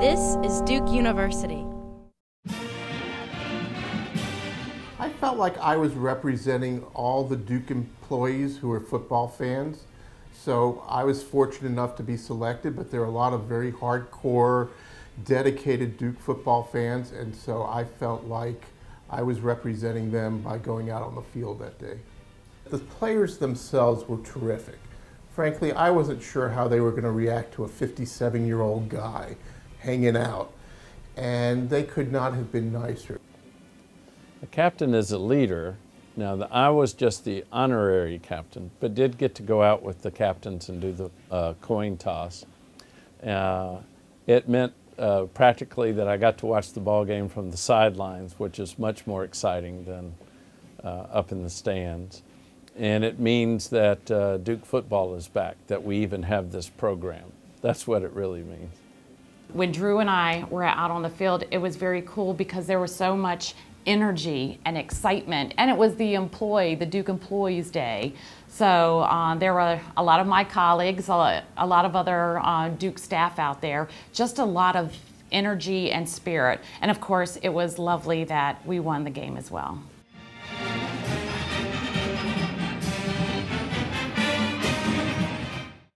This is Duke University. I felt like I was representing all the Duke employees who are football fans. So I was fortunate enough to be selected, but there are a lot of very hardcore, dedicated Duke football fans, and so I felt like I was representing them by going out on the field that day. The players themselves were terrific. Frankly, I wasn't sure how they were going to react to a 57 year old guy hanging out, and they could not have been nicer. A captain is a leader. Now, the, I was just the honorary captain, but did get to go out with the captains and do the uh, coin toss. Uh, it meant uh, practically that I got to watch the ball game from the sidelines, which is much more exciting than uh, up in the stands. And it means that uh, Duke football is back, that we even have this program. That's what it really means. When Drew and I were out on the field, it was very cool because there was so much energy and excitement. And it was the employee, the Duke Employees Day. So uh, there were a lot of my colleagues, a lot of other uh, Duke staff out there, just a lot of energy and spirit. And of course, it was lovely that we won the game as well.